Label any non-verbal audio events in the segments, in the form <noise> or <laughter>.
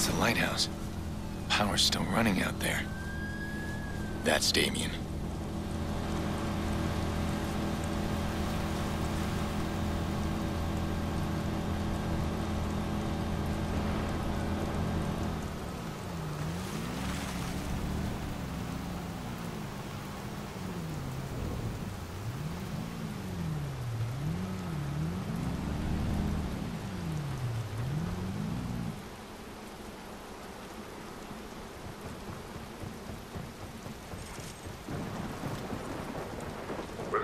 That's a lighthouse. Power's still running out there. That's Damien.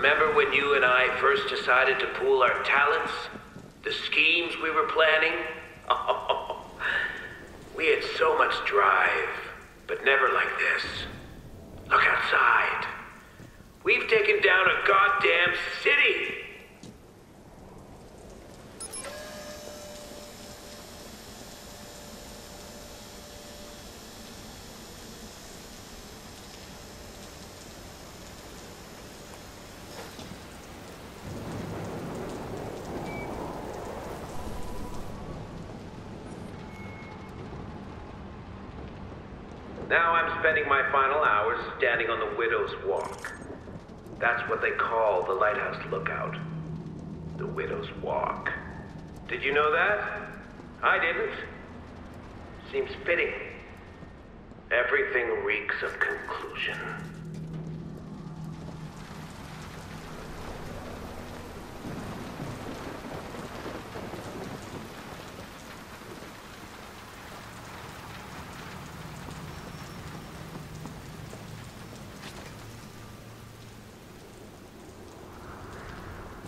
Remember when you and I first decided to pool our talents? The schemes we were planning? <laughs> we had so much drive, but never like this. Look outside. We've taken down a goddamn city! Now I'm spending my final hours standing on the Widow's Walk. That's what they call the Lighthouse Lookout. The Widow's Walk. Did you know that? I didn't. Seems fitting. Everything reeks of conclusion.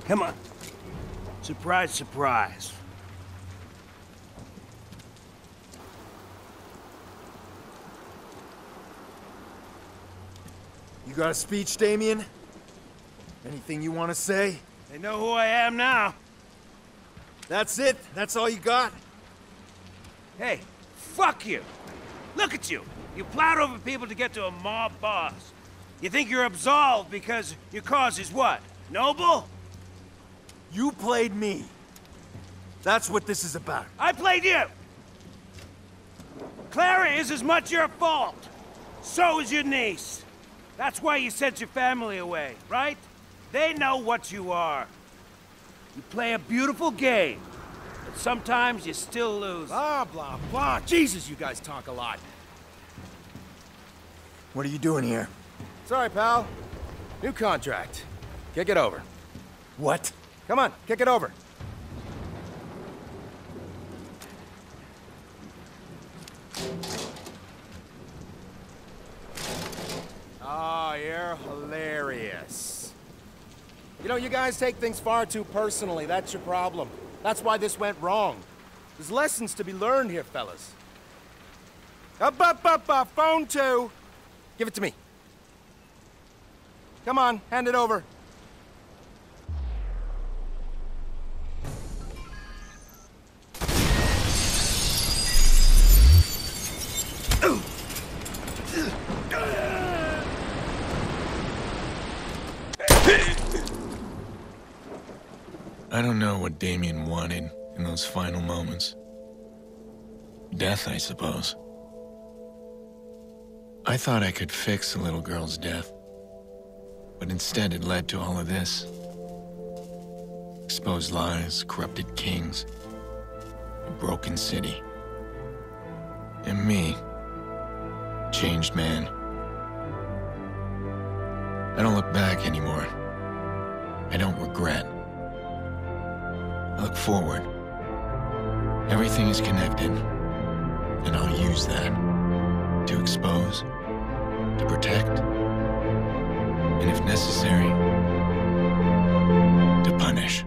Come on. Surprise, surprise. You got a speech, Damien? Anything you want to say? They know who I am now. That's it? That's all you got? Hey, fuck you. Look at you. You plowed over people to get to a mob boss. You think you're absolved because your cause is what? Noble? You played me. That's what this is about. I played you! Clara is as much your fault. So is your niece. That's why you sent your family away, right? They know what you are. You play a beautiful game, but sometimes you still lose. Blah, blah, blah. Jesus, you guys talk a lot. What are you doing here? Sorry, pal. New contract. Kick it over. What? Come on, kick it over. Oh, you're hilarious. You know, you guys take things far too personally. That's your problem. That's why this went wrong. There's lessons to be learned here, fellas. Up, up, up, up, phone too. Give it to me. Come on, hand it over. I don't know what Damien wanted in those final moments. Death, I suppose. I thought I could fix the little girl's death. But instead it led to all of this. Exposed lies, corrupted kings, a broken city. And me, changed man. I don't look back anymore. I don't regret. I look forward. Everything is connected, and I'll use that to expose, to protect, and if necessary, to punish.